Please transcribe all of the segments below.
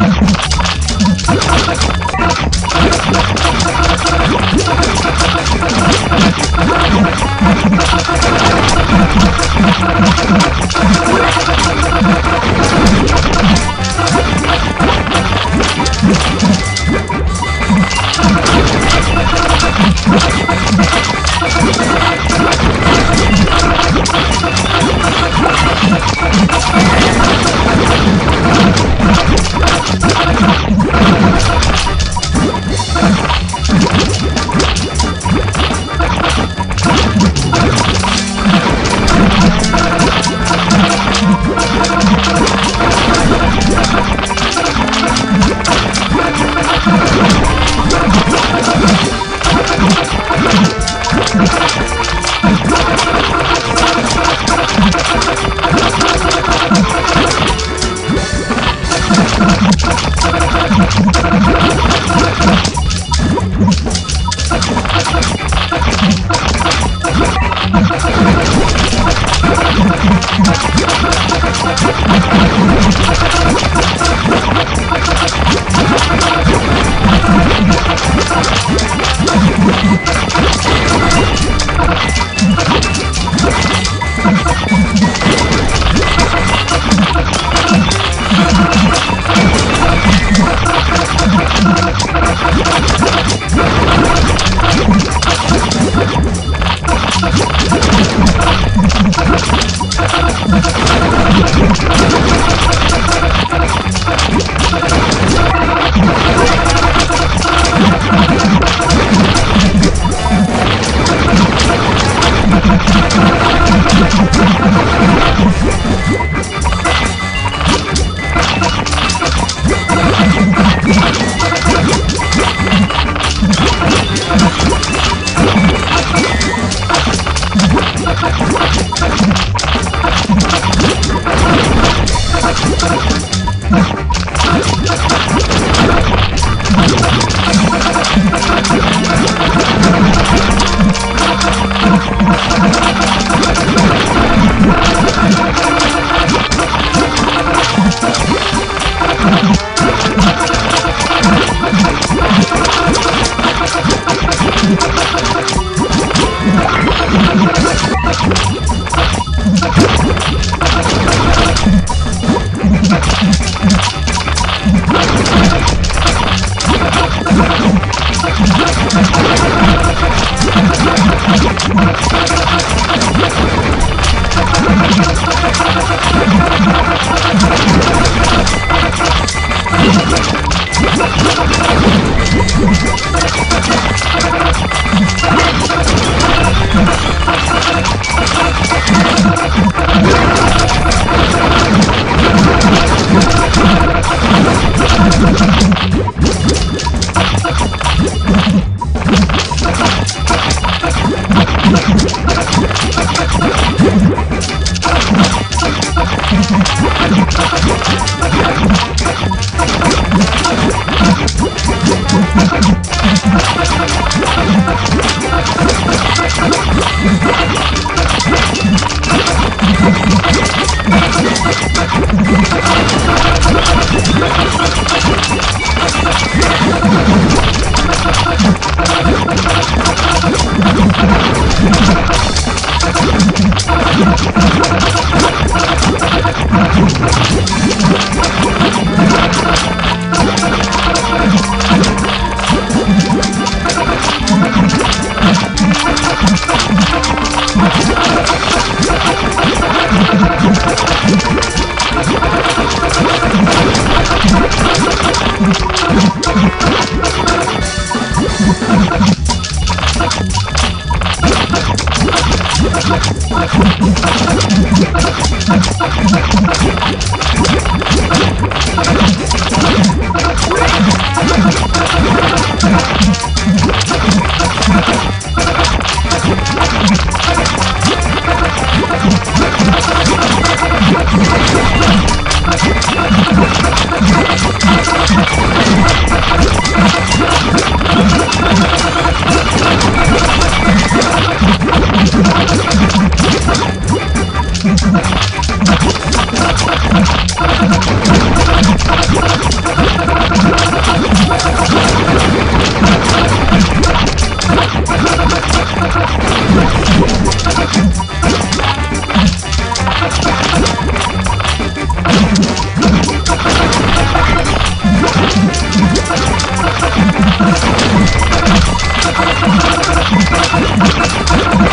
you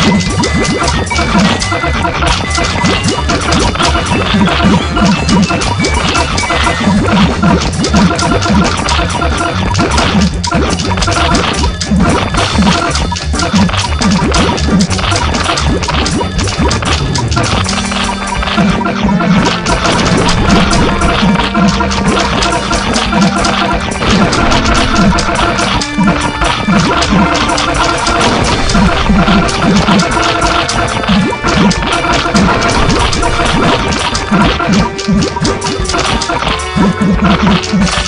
you Thank you.